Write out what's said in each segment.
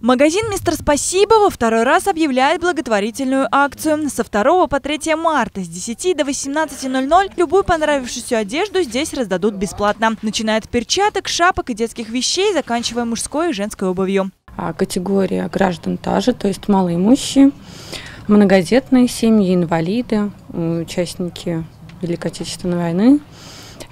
Магазин «Мистер Спасибо» во второй раз объявляет благотворительную акцию. Со 2 по 3 марта с 10 до 18.00 любую понравившуюся одежду здесь раздадут бесплатно. Начиная от перчаток, шапок и детских вещей, заканчивая мужской и женской обувью. А категория граждан та же, то есть малоимущие, многодетные семьи, инвалиды, участники Великой Отечественной войны.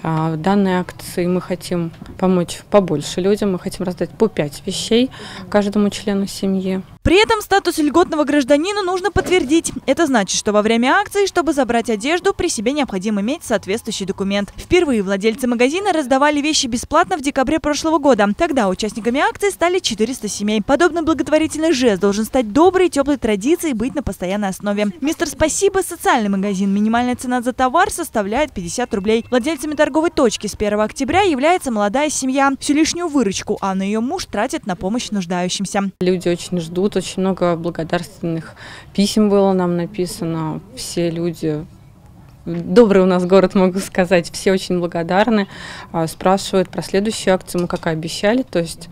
А в данной акции мы хотим помочь побольше людям, мы хотим раздать по пять вещей каждому члену семьи. При этом статус льготного гражданина нужно подтвердить. Это значит, что во время акции, чтобы забрать одежду, при себе необходимо иметь соответствующий документ. Впервые владельцы магазина раздавали вещи бесплатно в декабре прошлого года. Тогда участниками акции стали 400 семей. Подобный благотворительный жест должен стать доброй и теплой традицией быть на постоянной основе. Мистер Спасибо – социальный магазин. Минимальная цена за товар составляет 50 рублей. Владельцами торговой точки с 1 октября является молодая семья. Всю лишнюю выручку Анна и ее муж тратят на помощь нуждающимся. Люди очень ждут очень много благодарственных писем было нам написано. Все люди добрый у нас город, могу сказать. Все очень благодарны. А, спрашивают про следующую акцию, мы как и обещали. То есть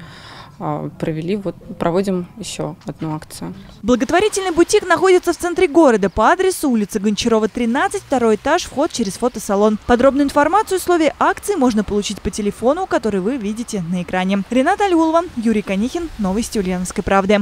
а, провели, вот проводим еще одну акцию. Благотворительный бутик находится в центре города по адресу улица Гончарова, 13, второй этаж, вход через фотосалон. Подробную информацию и условия акции можно получить по телефону, который вы видите на экране. Рената Альулова, Юрий Конихин, Новости Ульяновской правды.